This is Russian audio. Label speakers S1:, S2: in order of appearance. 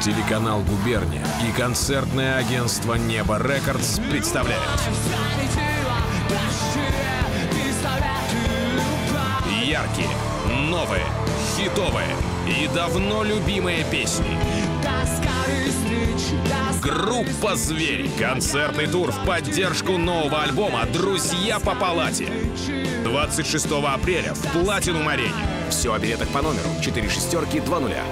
S1: Телеканал «Губерния» и концертное агентство «Небо Рекордс» представляют Яркие, новые, хитовые и давно любимые песни. Группа «Зверь». Концертный тур в поддержку нового альбома «Друзья по палате». 26 апреля в Платинум-арене.
S2: Все о билетах по номеру 4 шестерки 2 нуля.